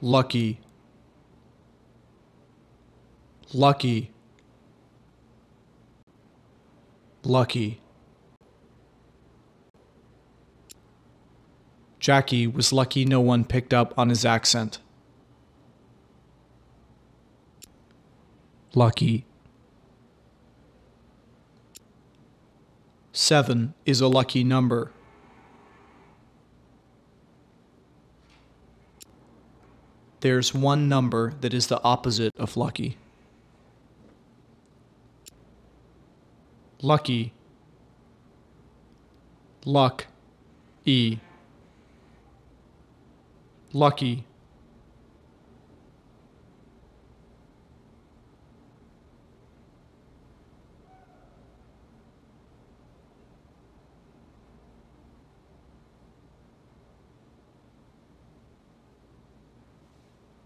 lucky, lucky, lucky. Jackie was lucky no one picked up on his accent. Lucky. Seven is a lucky number. There's one number that is the opposite of lucky. Lucky. Luck. E. Lucky.